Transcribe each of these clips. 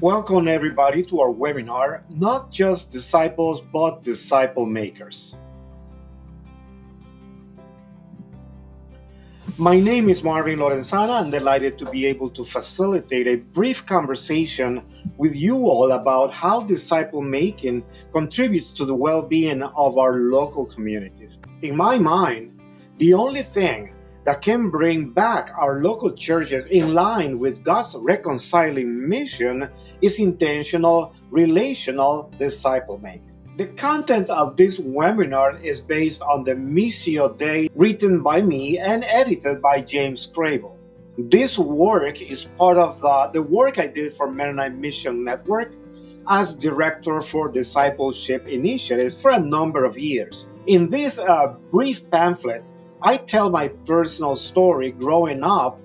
Welcome everybody to our webinar, Not Just Disciples, but Disciple Makers. My name is Marvin Lorenzana. I'm delighted to be able to facilitate a brief conversation with you all about how disciple making contributes to the well being of our local communities. In my mind, the only thing that can bring back our local churches in line with God's reconciling mission is intentional relational disciple making. The content of this webinar is based on the Missio Dei written by me and edited by James Krabill. This work is part of the, the work I did for Mennonite Mission Network as director for discipleship initiatives for a number of years. In this uh, brief pamphlet, I tell my personal story growing up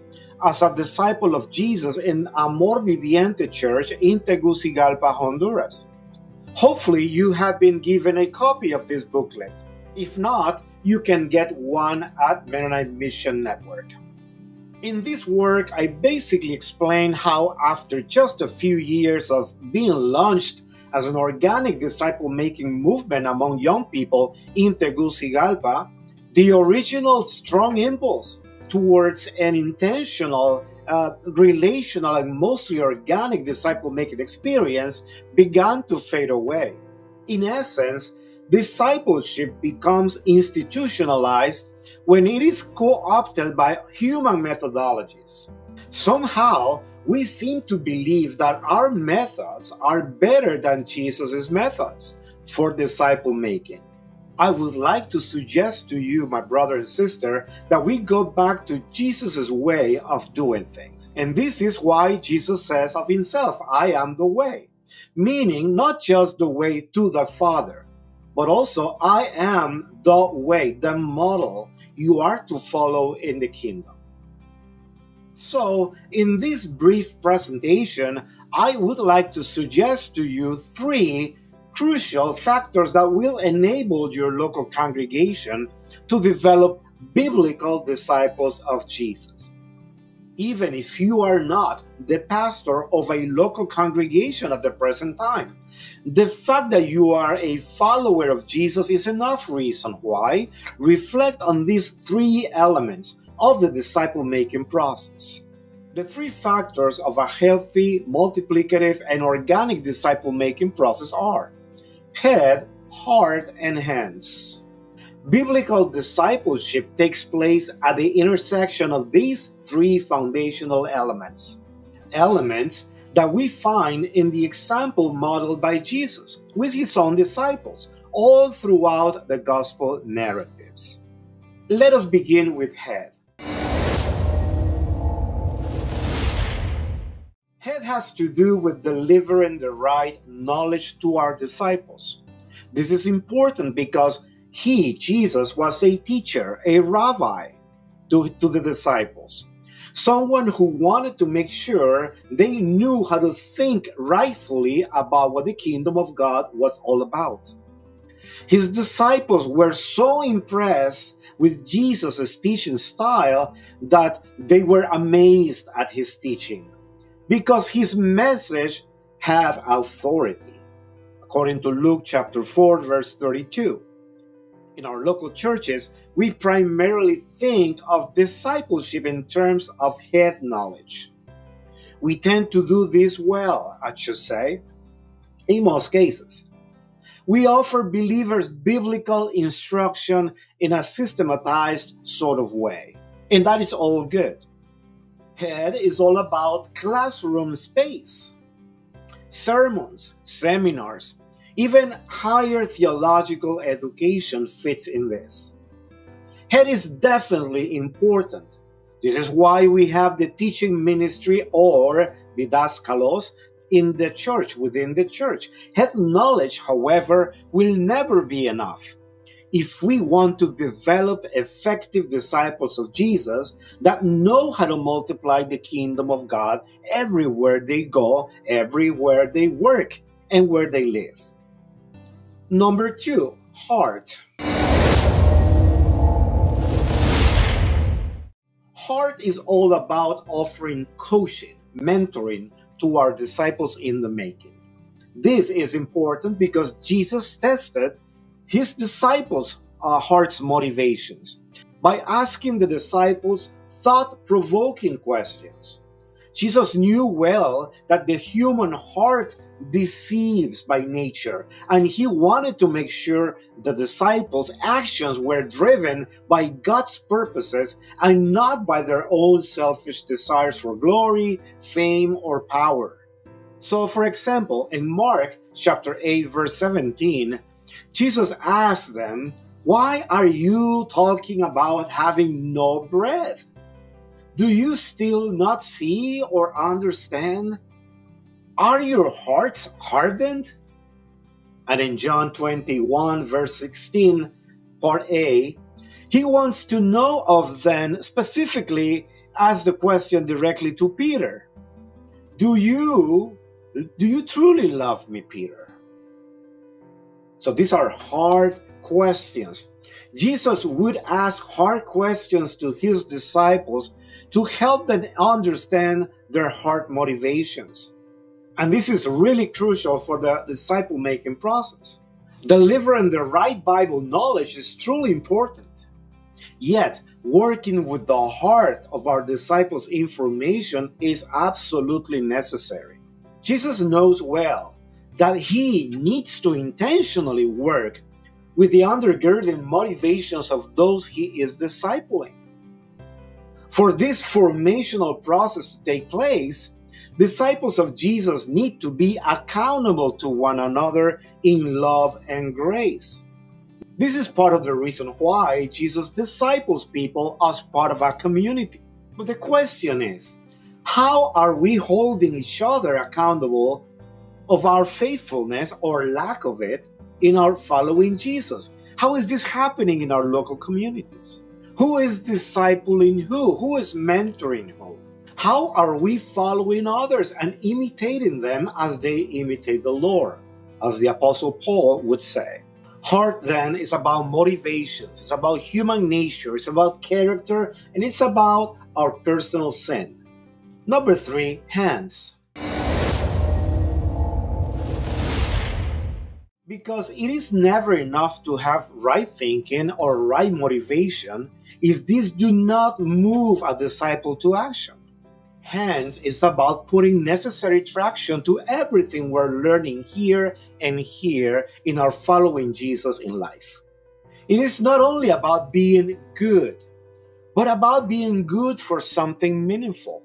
as a disciple of Jesus in Amor Viviente Church in Tegucigalpa, Honduras. Hopefully, you have been given a copy of this booklet. If not, you can get one at Mennonite Mission Network. In this work, I basically explain how, after just a few years of being launched as an organic disciple making movement among young people in Tegucigalpa, the original strong impulse towards an intentional, uh, relational, and mostly organic disciple making experience began to fade away. In essence, discipleship becomes institutionalized when it is co opted by human methodologies. Somehow, we seem to believe that our methods are better than Jesus' methods for disciple making. I would like to suggest to you, my brother and sister, that we go back to Jesus' way of doing things. And this is why Jesus says of himself, I am the way. Meaning, not just the way to the Father, but also, I am the way, the model you are to follow in the kingdom. So, in this brief presentation, I would like to suggest to you three crucial factors that will enable your local congregation to develop biblical disciples of Jesus. Even if you are not the pastor of a local congregation at the present time, the fact that you are a follower of Jesus is enough reason why. Reflect on these three elements of the disciple making process. The three factors of a healthy, multiplicative, and organic disciple making process are head, heart, and hands. Biblical discipleship takes place at the intersection of these three foundational elements. Elements that we find in the example modeled by Jesus with his own disciples all throughout the gospel narratives. Let us begin with head. Head has to do with delivering the right knowledge to our disciples. This is important because he, Jesus, was a teacher, a rabbi to, to the disciples. Someone who wanted to make sure they knew how to think rightfully about what the kingdom of God was all about. His disciples were so impressed with Jesus' teaching style that they were amazed at his teaching because his message had authority, according to Luke chapter 4, verse 32. In our local churches, we primarily think of discipleship in terms of head knowledge. We tend to do this well, I should say, in most cases. We offer believers biblical instruction in a systematized sort of way, and that is all good head is all about classroom space. Sermons, seminars, even higher theological education fits in this. Head is definitely important. This is why we have the teaching ministry or didaskalos in the church, within the church. Head knowledge, however, will never be enough if we want to develop effective disciples of Jesus that know how to multiply the kingdom of God everywhere they go, everywhere they work, and where they live. Number two, heart. Heart is all about offering coaching, mentoring to our disciples in the making. This is important because Jesus tested his disciples' uh, heart's motivations by asking the disciples thought provoking questions. Jesus knew well that the human heart deceives by nature, and he wanted to make sure the disciples' actions were driven by God's purposes and not by their own selfish desires for glory, fame, or power. So, for example, in Mark chapter 8, verse 17, Jesus asked them, Why are you talking about having no bread? Do you still not see or understand? Are your hearts hardened? And in John 21, verse 16, part A, he wants to know of them specifically, ask the question directly to Peter Do you, do you truly love me, Peter? So these are hard questions. Jesus would ask hard questions to his disciples to help them understand their heart motivations. And this is really crucial for the disciple making process. Delivering the right Bible knowledge is truly important. Yet, working with the heart of our disciples' information is absolutely necessary. Jesus knows well that he needs to intentionally work with the undergirding motivations of those he is discipling. For this formational process to take place, disciples of Jesus need to be accountable to one another in love and grace. This is part of the reason why Jesus disciples people as part of a community. But the question is, how are we holding each other accountable of our faithfulness or lack of it in our following Jesus? How is this happening in our local communities? Who is discipling who? Who is mentoring who? How are we following others and imitating them as they imitate the Lord? As the Apostle Paul would say. Heart then is about motivations, it's about human nature, it's about character, and it's about our personal sin. Number three, hands. Because it is never enough to have right thinking or right motivation if these do not move a disciple to action. Hence, it's about putting necessary traction to everything we're learning here and here in our following Jesus in life. It is not only about being good, but about being good for something meaningful.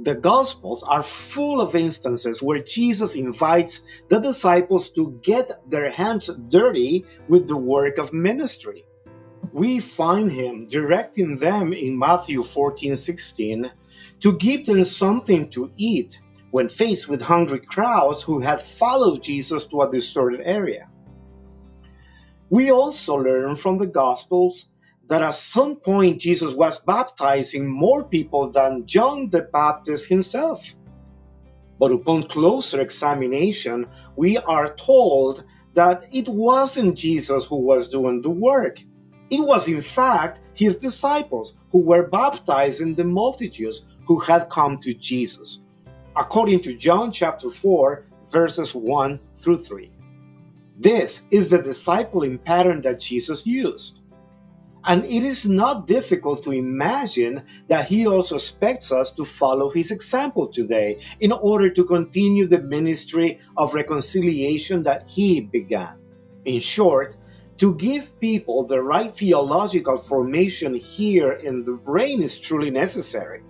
The Gospels are full of instances where Jesus invites the disciples to get their hands dirty with the work of ministry. We find him directing them in Matthew 14 16 to give them something to eat when faced with hungry crowds who had followed Jesus to a deserted area. We also learn from the Gospels that at some point Jesus was baptizing more people than John the Baptist himself. But upon closer examination, we are told that it wasn't Jesus who was doing the work. It was, in fact, his disciples who were baptizing the multitudes who had come to Jesus, according to John chapter 4, verses 1 through 3. This is the discipling pattern that Jesus used. And it is not difficult to imagine that he also expects us to follow his example today in order to continue the ministry of reconciliation that he began. In short, to give people the right theological formation here in the brain is truly necessary.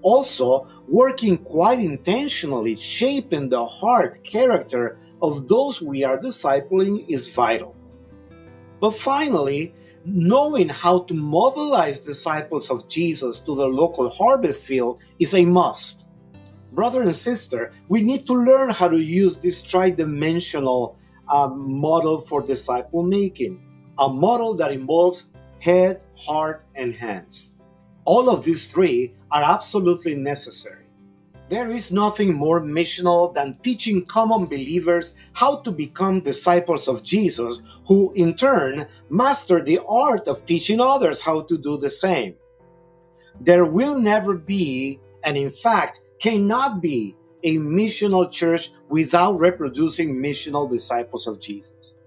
Also, working quite intentionally, shaping the heart character of those we are discipling is vital. But finally, knowing how to mobilize disciples of Jesus to the local harvest field is a must. Brother and sister, we need to learn how to use this tridimensional uh, model for disciple making, a model that involves head, heart, and hands. All of these three are absolutely necessary. There is nothing more missional than teaching common believers how to become disciples of Jesus, who in turn master the art of teaching others how to do the same. there will never be, and in fact, cannot be, a missional church without reproducing missional disciples of Jesus.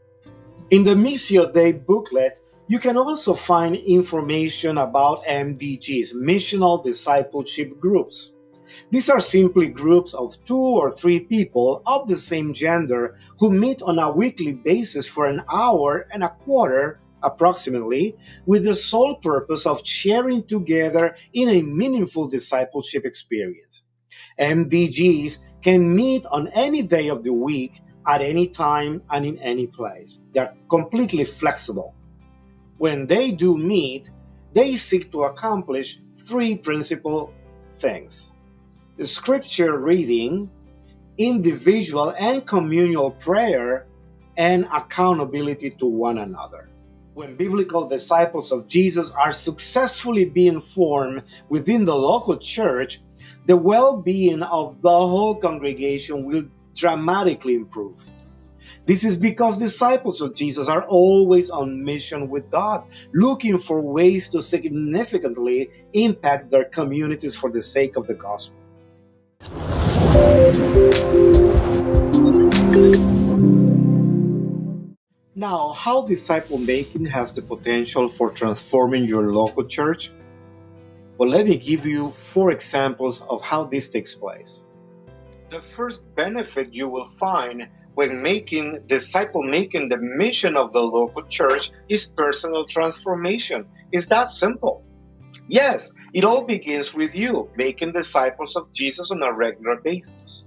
In the Missio Dei booklet, you can also find information about MDGs, missional discipleship groups. These are simply groups of two or three people of the same gender who meet on a weekly basis for an hour and a quarter, approximately, with the sole purpose of sharing together in a meaningful discipleship experience. MDGs can meet on any day of the week, at any time, and in any place. They're completely flexible. When they do meet, they seek to accomplish three principal things scripture reading, individual and communal prayer, and accountability to one another. When biblical disciples of Jesus are successfully being formed within the local church, the well being of the whole congregation will dramatically improve. This is because disciples of Jesus are always on mission with God, looking for ways to significantly impact their communities for the sake of the gospel. Now, how disciple making has the potential for transforming your local church? Well, let me give you four examples of how this takes place. The first benefit you will find when making disciple making the mission of the local church is personal transformation. It's that simple. Yes, it all begins with you making disciples of Jesus on a regular basis.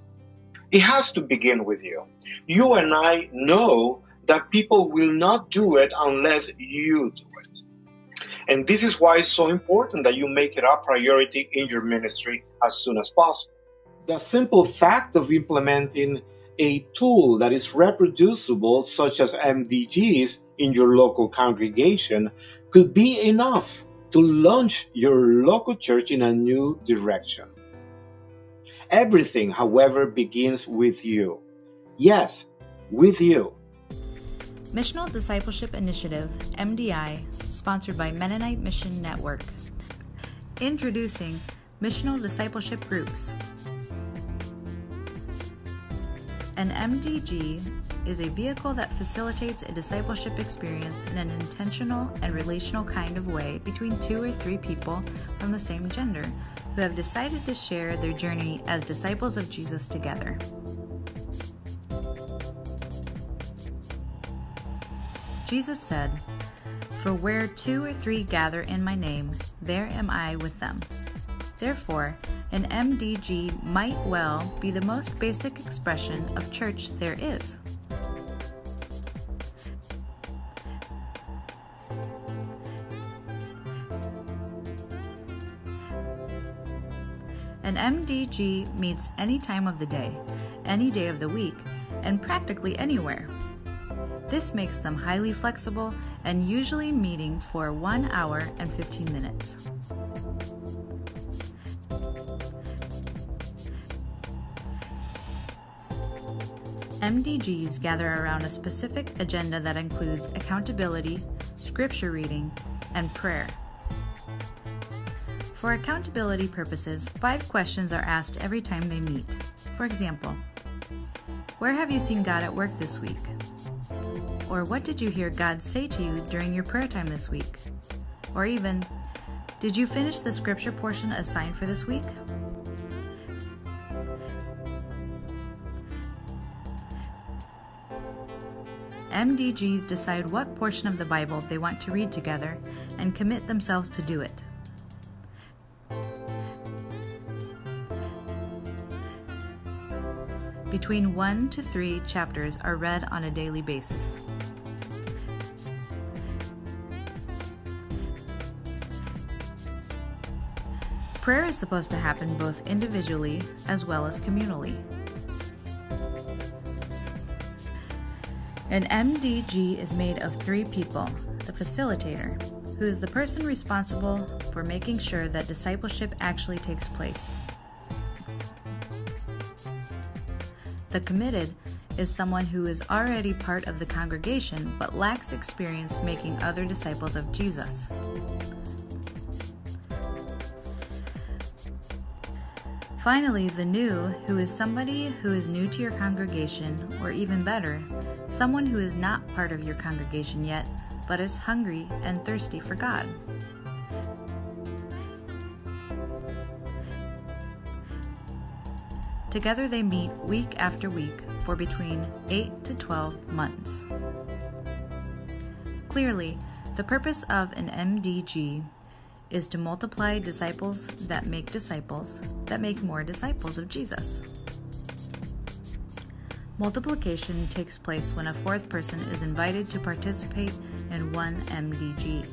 It has to begin with you. You and I know that people will not do it unless you do it. And this is why it's so important that you make it a priority in your ministry as soon as possible. The simple fact of implementing a tool that is reproducible, such as MDGs, in your local congregation could be enough to launch your local church in a new direction. Everything, however, begins with you. Yes, with you. Missional Discipleship Initiative, MDI, sponsored by Mennonite Mission Network. Introducing Missional Discipleship Groups. An MDG is a vehicle that facilitates a discipleship experience in an intentional and relational kind of way between two or three people from the same gender who have decided to share their journey as disciples of Jesus together. Jesus said, For where two or three gather in my name, there am I with them. Therefore, an MDG might well be the most basic expression of church there is. MDG meets any time of the day, any day of the week, and practically anywhere. This makes them highly flexible and usually meeting for 1 hour and 15 minutes. MDGs gather around a specific agenda that includes accountability, scripture reading, and prayer. For accountability purposes, five questions are asked every time they meet. For example, Where have you seen God at work this week? Or what did you hear God say to you during your prayer time this week? Or even, did you finish the scripture portion assigned for this week? MDGs decide what portion of the Bible they want to read together and commit themselves to do it. Between one to three chapters are read on a daily basis. Prayer is supposed to happen both individually as well as communally. An MDG is made of three people the facilitator, who is the person responsible for making sure that discipleship actually takes place. The committed is someone who is already part of the congregation but lacks experience making other disciples of Jesus. Finally, the new, who is somebody who is new to your congregation, or even better, someone who is not part of your congregation yet, but is hungry and thirsty for God. Together they meet week after week for between 8 to 12 months. Clearly, the purpose of an MDG is to multiply disciples that make disciples that make more disciples of Jesus. Multiplication takes place when a fourth person is invited to participate in one MDG.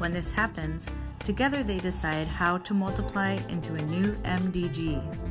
When this happens, together they decide how to multiply into a new MDG.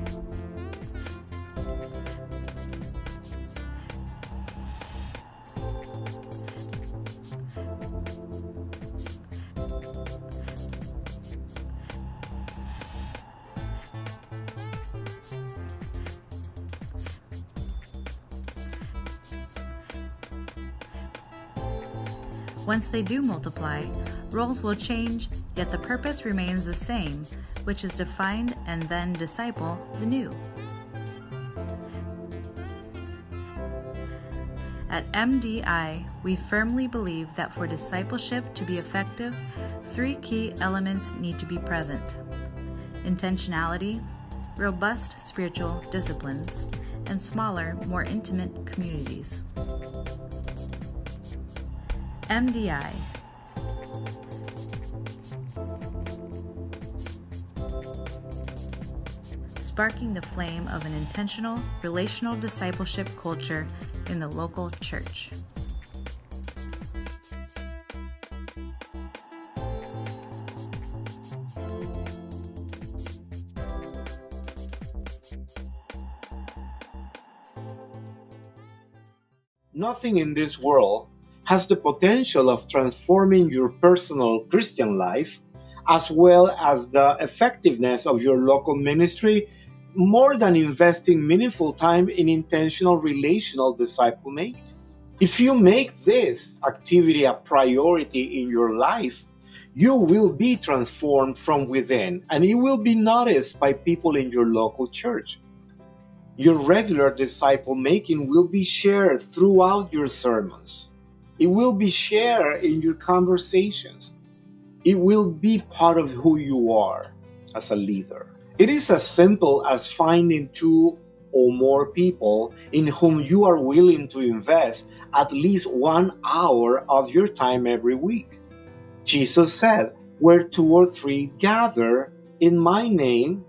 Once they do multiply, roles will change, yet the purpose remains the same, which is to find and then disciple the new. At MDI, we firmly believe that for discipleship to be effective, three key elements need to be present intentionality, robust spiritual disciplines, and smaller, more intimate communities. MDI. Sparking the flame of an intentional, relational discipleship culture in the local church. Nothing in this world has the potential of transforming your personal Christian life as well as the effectiveness of your local ministry more than investing meaningful time in intentional relational disciple making. If you make this activity a priority in your life, you will be transformed from within and it will be noticed by people in your local church. Your regular disciple making will be shared throughout your sermons it will be shared in your conversations. It will be part of who you are as a leader. It is as simple as finding two or more people in whom you are willing to invest at least one hour of your time every week. Jesus said, Where two or three gather in my name,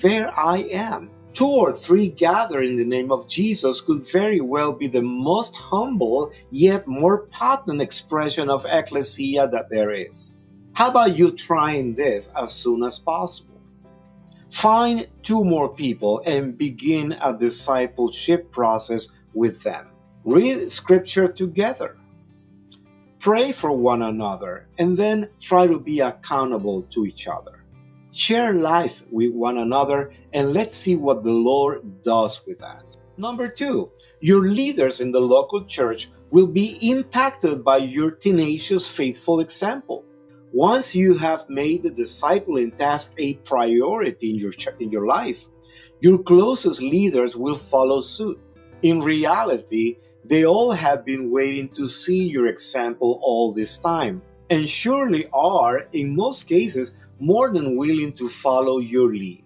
there I am two or three gather in the name of Jesus could very well be the most humble yet more potent expression of ecclesia that there is. How about you trying this as soon as possible? Find two more people and begin a discipleship process with them. Read scripture together. Pray for one another and then try to be accountable to each other. Share life with one another and let's see what the Lord does with that. Number two, your leaders in the local church will be impacted by your tenacious, faithful example. Once you have made the discipling task a priority in your, in your life, your closest leaders will follow suit. In reality, they all have been waiting to see your example all this time, and surely are, in most cases, more than willing to follow your lead.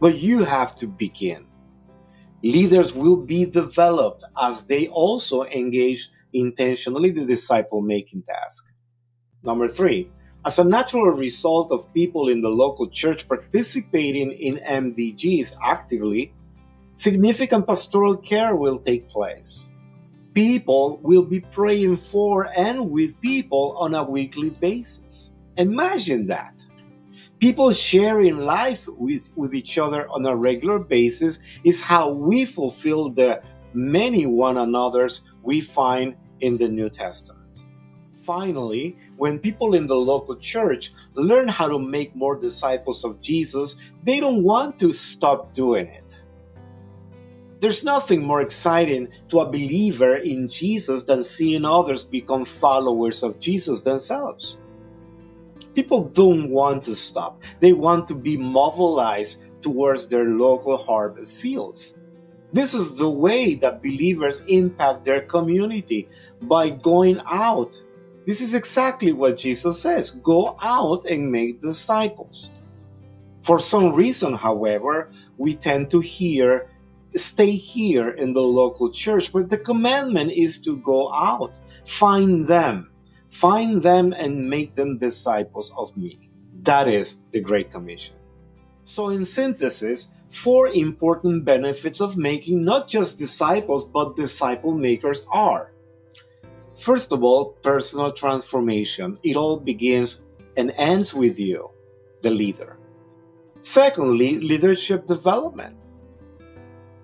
But you have to begin. Leaders will be developed as they also engage intentionally the disciple making task. Number three, as a natural result of people in the local church participating in MDGs actively, significant pastoral care will take place. People will be praying for and with people on a weekly basis. Imagine that people sharing life with, with each other on a regular basis is how we fulfill the many one another's we find in the New Testament. Finally, when people in the local church learn how to make more disciples of Jesus, they don't want to stop doing it. There's nothing more exciting to a believer in Jesus than seeing others become followers of Jesus themselves people don't want to stop. They want to be mobilized towards their local harvest fields. This is the way that believers impact their community by going out. This is exactly what Jesus says go out and make disciples. For some reason, however, we tend to hear stay here in the local church, but the commandment is to go out, find them, find them and make them disciples of me. That is the Great Commission. So, in synthesis, four important benefits of making not just disciples, but disciple makers are. First of all, personal transformation. It all begins and ends with you, the leader. Secondly, leadership development.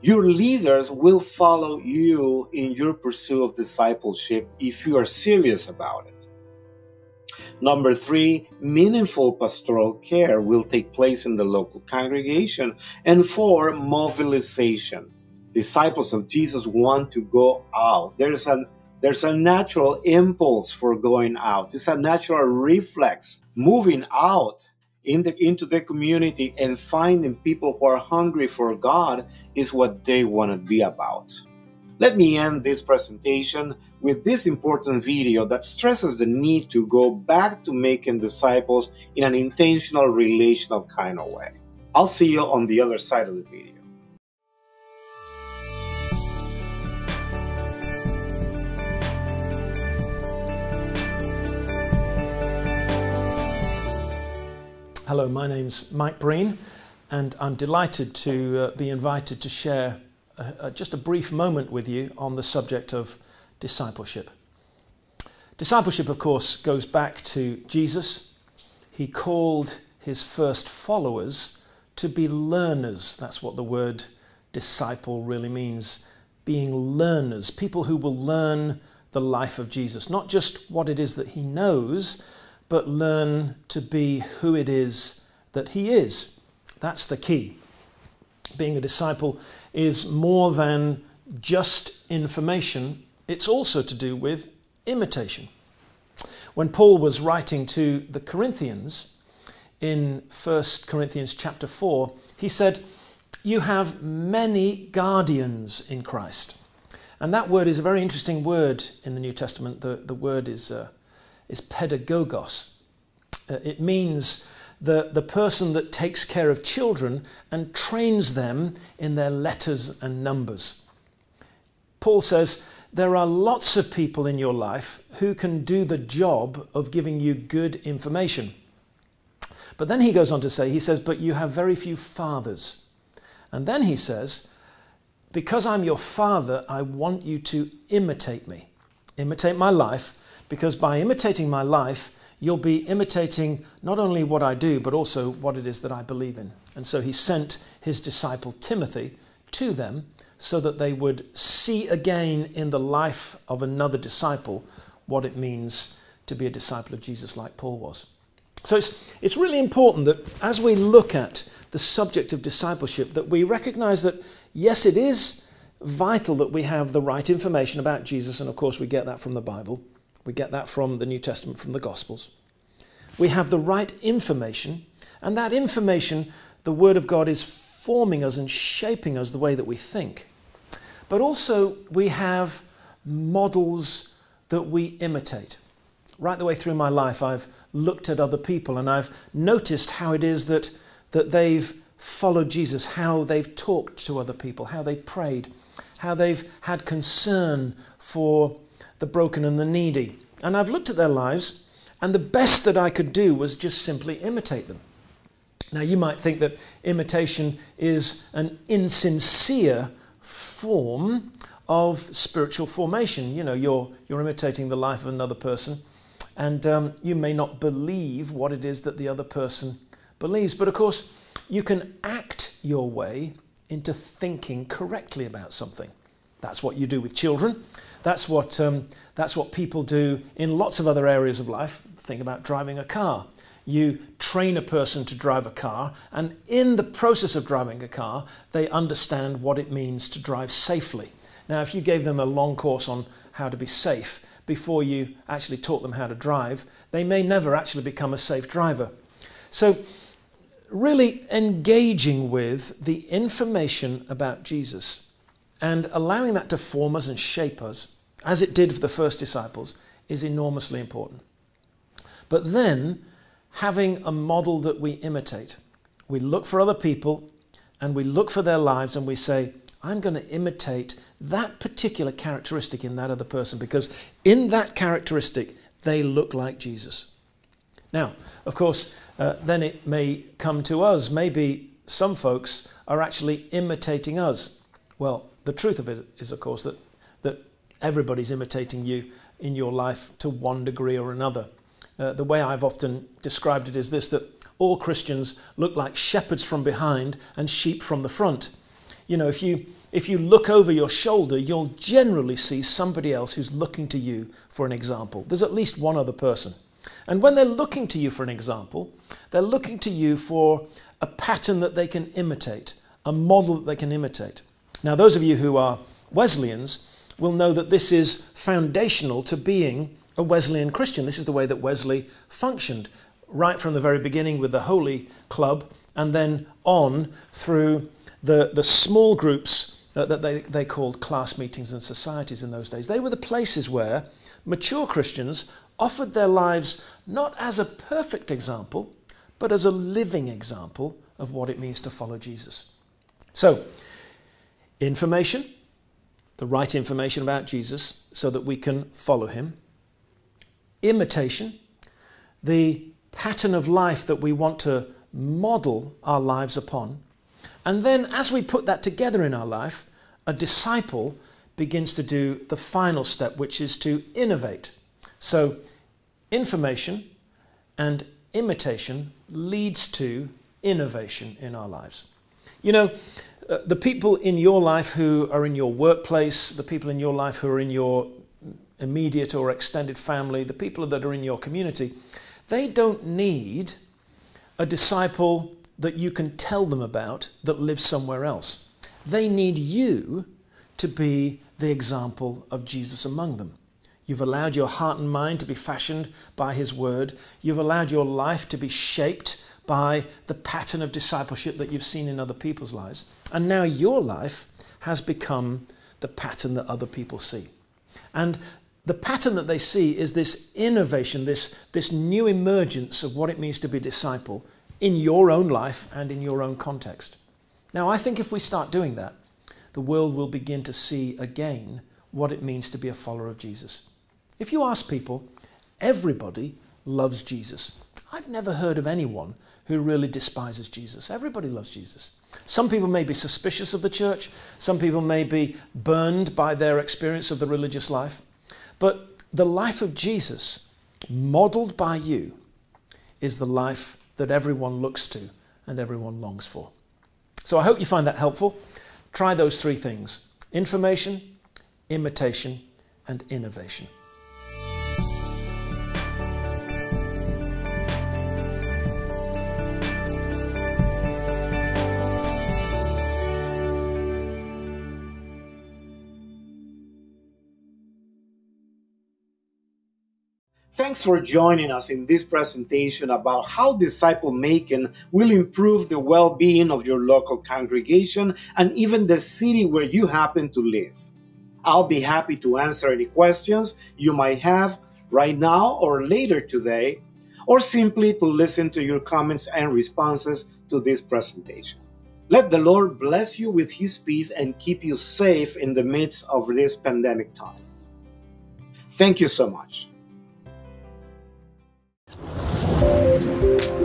Your leaders will follow you in your pursuit of discipleship if you are serious about it. Number three, meaningful pastoral care will take place in the local congregation. And four, mobilization. Disciples of Jesus want to go out. There's a there's a natural impulse for going out. It's a natural reflex. Moving out in the, into the community and finding people who are hungry for God is what they want to be about. Let me end this presentation with this important video that stresses the need to go back to making disciples in an intentional, relational kind of way. I'll see you on the other side of the video. Hello, my name's Mike Breen, and I'm delighted to uh, be invited to share just a brief moment with you on the subject of discipleship. Discipleship, of course, goes back to Jesus. He called his first followers to be learners. That's what the word disciple really means being learners, people who will learn the life of Jesus, not just what it is that he knows, but learn to be who it is that he is. That's the key. Being a disciple is more than just information, it's also to do with imitation. When Paul was writing to the Corinthians in 1 Corinthians chapter 4, he said, You have many guardians in Christ. And that word is a very interesting word in the New Testament. The, the word is, uh, is pedagogos. Uh, it means the, the person that takes care of children and trains them in their letters and numbers. Paul says, There are lots of people in your life who can do the job of giving you good information. But then he goes on to say, He says, But you have very few fathers. And then he says, Because I'm your father, I want you to imitate me. Imitate my life, because by imitating my life, you'll be imitating not only what I do, but also what it is that I believe in. And so he sent his disciple Timothy to them so that they would see again in the life of another disciple what it means to be a disciple of Jesus like Paul was. So it's, it's really important that as we look at the subject of discipleship, that we recognize that yes, it is vital that we have the right information about Jesus, and of course we get that from the Bible. We get that from the New Testament, from the Gospels. We have the right information, and that information, the Word of God, is forming us and shaping us the way that we think. But also, we have models that we imitate. Right the way through my life, I've looked at other people and I've noticed how it is that, that they've followed Jesus, how they've talked to other people, how they prayed, how they've had concern for the broken and the needy. And I've looked at their lives, and the best that I could do was just simply imitate them. Now, you might think that imitation is an insincere form of spiritual formation. You know, you're, you're imitating the life of another person, and um, you may not believe what it is that the other person believes. But of course, you can act your way into thinking correctly about something. That's what you do with children. That's what, um, that's what people do in lots of other areas of life. Think about driving a car. You train a person to drive a car, and in the process of driving a car, they understand what it means to drive safely. Now, if you gave them a long course on how to be safe before you actually taught them how to drive, they may never actually become a safe driver. So, really engaging with the information about Jesus and allowing that to form us and shape us, as it did for the first disciples, is enormously important. But then, having a model that we imitate. We look for other people and we look for their lives and we say, I'm going to imitate that particular characteristic in that other person because in that characteristic, they look like Jesus. Now, of course, uh, then it may come to us. Maybe some folks are actually imitating us. Well, the truth of it is, of course, that, that everybody's imitating you in your life to one degree or another. Uh, the way I've often described it is this that all Christians look like shepherds from behind and sheep from the front. You know, if you, if you look over your shoulder, you'll generally see somebody else who's looking to you for an example. There's at least one other person. And when they're looking to you for an example, they're looking to you for a pattern that they can imitate, a model that they can imitate. Now, those of you who are Wesleyans will know that this is foundational to being a Wesleyan Christian. This is the way that Wesley functioned right from the very beginning with the Holy Club and then on through the, the small groups uh, that they, they called class meetings and societies in those days. They were the places where mature Christians offered their lives not as a perfect example, but as a living example of what it means to follow Jesus. So, information, the right information about Jesus so that we can follow him. Imitation, the pattern of life that we want to model our lives upon. And then, as we put that together in our life, a disciple begins to do the final step, which is to innovate. So, information and imitation leads to innovation in our lives. You know, uh, the people in your life who are in your workplace, the people in your life who are in your immediate or extended family, the people that are in your community, they don't need a disciple that you can tell them about that lives somewhere else. They need you to be the example of Jesus among them. You've allowed your heart and mind to be fashioned by His Word. You've allowed your life to be shaped by the pattern of discipleship that you've seen in other people's lives. And now your life has become the pattern that other people see. And the pattern that they see is this innovation, this, this new emergence of what it means to be a disciple in your own life and in your own context. Now, I think if we start doing that, the world will begin to see again what it means to be a follower of Jesus. If you ask people, everybody loves Jesus. I've never heard of anyone who really despises Jesus. Everybody loves Jesus. Some people may be suspicious of the church, some people may be burned by their experience of the religious life. But the life of Jesus, modeled by you, is the life that everyone looks to and everyone longs for. So I hope you find that helpful. Try those three things information, imitation, and innovation. Thanks for joining us in this presentation about how disciple making will improve the well being of your local congregation and even the city where you happen to live. I'll be happy to answer any questions you might have right now or later today, or simply to listen to your comments and responses to this presentation. Let the Lord bless you with His peace and keep you safe in the midst of this pandemic time. Thank you so much. Thank you.